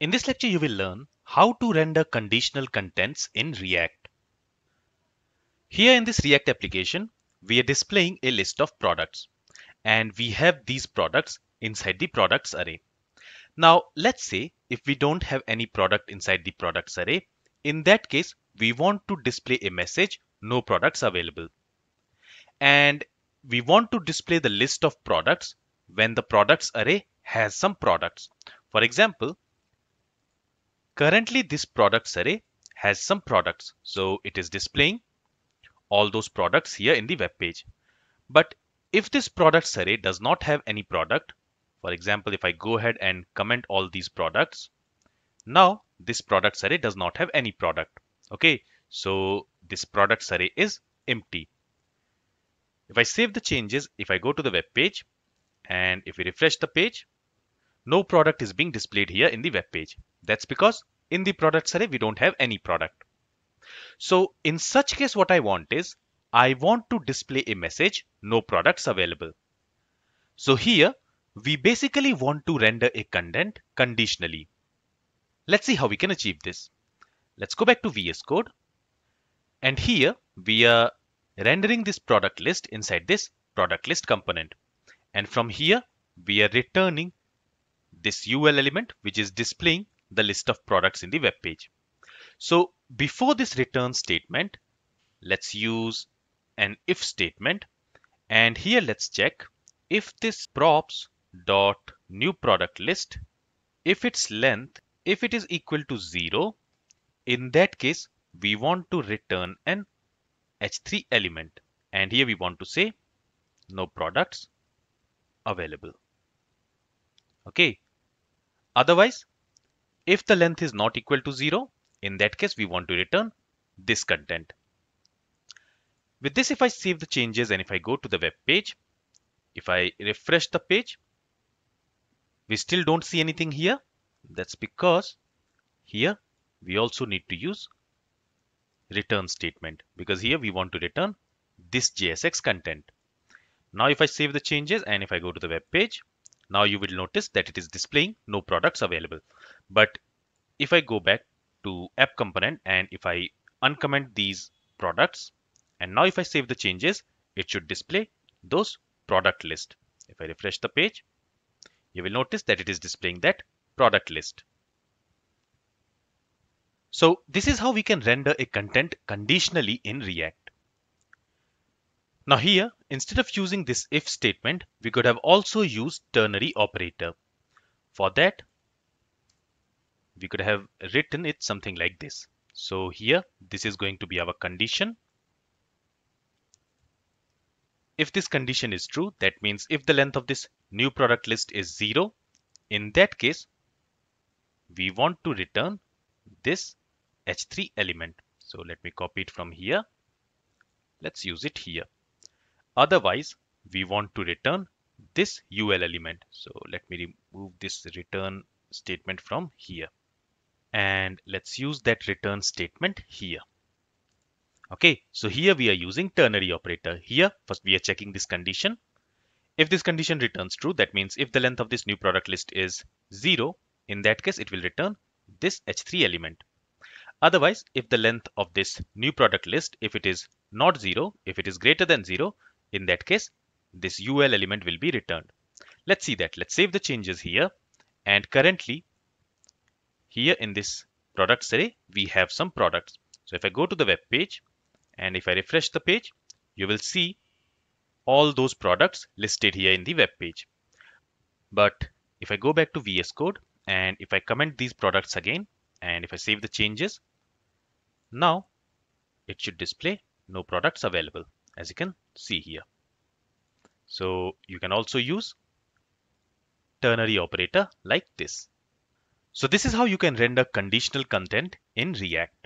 In this lecture, you will learn how to render conditional contents in React. Here in this React application, we are displaying a list of products and we have these products inside the products array. Now, let's say if we don't have any product inside the products array, in that case, we want to display a message, no products available. And we want to display the list of products when the products array has some products. For example, currently this products array has some products. So it is displaying all those products here in the web page. But if this products array does not have any product, for example, if I go ahead and comment all these products, now this products array does not have any product. Okay, so this products array is empty. If I save the changes, if I go to the web page and if we refresh the page, no product is being displayed here in the web page. That's because in the products array, we don't have any product. So in such case, what I want is I want to display a message, no products available. So here we basically want to render a content conditionally. Let's see how we can achieve this. Let's go back to VS Code. And here we are rendering this product list inside this product list component. And from here, we are returning this UL element, which is displaying the list of products in the web page. So before this return statement, let's use an if statement. And here let's check if this props dot new product list, if its length, if it is equal to zero, in that case, we want to return an h3 element. And here we want to say no products available. Okay. Otherwise, if the length is not equal to 0, in that case, we want to return this content. With this, if I save the changes and if I go to the web page, if I refresh the page, we still don't see anything here. That's because here we also need to use return statement because here we want to return this JSX content. Now if I save the changes and if I go to the web page, now you will notice that it is displaying no products available. But if I go back to app component and if I uncomment these products and now if I save the changes, it should display those product list. If I refresh the page, you will notice that it is displaying that product list. So this is how we can render a content conditionally in React. Now here, instead of using this if statement, we could have also used ternary operator. For that, we could have written it something like this. So here, this is going to be our condition. If this condition is true, that means if the length of this new product list is zero, in that case, we want to return this h3 element. So let me copy it from here. Let's use it here. Otherwise, we want to return this UL element. So let me remove this return statement from here. And let's use that return statement here. Okay, so here we are using ternary operator. Here, first we are checking this condition. If this condition returns true, that means if the length of this new product list is 0, in that case it will return this h3 element. Otherwise, if the length of this new product list, if it is not 0, if it is greater than 0, in that case, this UL element will be returned. Let's see that. Let's save the changes here. And currently, here in this products array, we have some products. So if I go to the web page and if I refresh the page, you will see all those products listed here in the web page. But if I go back to VS Code and if I comment these products again, and if I save the changes, now it should display no products available as you can see here. So you can also use ternary operator like this. So this is how you can render conditional content in React.